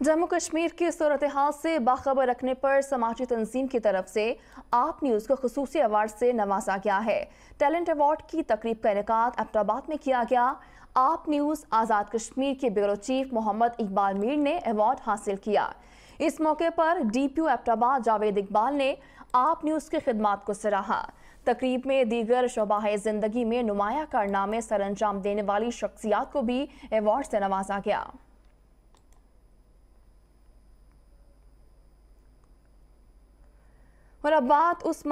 जम्मू कश्मीर की सूरत हाल से बाखबर रखने पर समाजी तंजीम की तरफ़ से आप न्यूज़ को खसूसी अवार्ड से नवाजा गया है। टैलेंट अवार्ड की तकरीब का इनका अब्टाबाद में किया गया। आप न्यूज़ आज़ाद कश्मीर के ब्यूरो चीफ मोहम्मद इकबाल मीर ने अवार्ड हासिल किया। इस मौके पर डी पी अब्टाबाद जावेद इकबाल ने आप न्यूज़ की खिदमत को सराहा। तकरीब में दीगर शोबाह ज़िंदगी में नुमाया कारनामे सर अंजाम देने वाली शख्सियात को भी अवार्ड से नवाजा गया। और अब बात उस